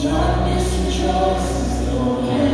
Darkness and joy,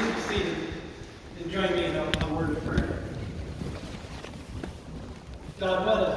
please be seated and join me in a, a word of prayer. God, bless.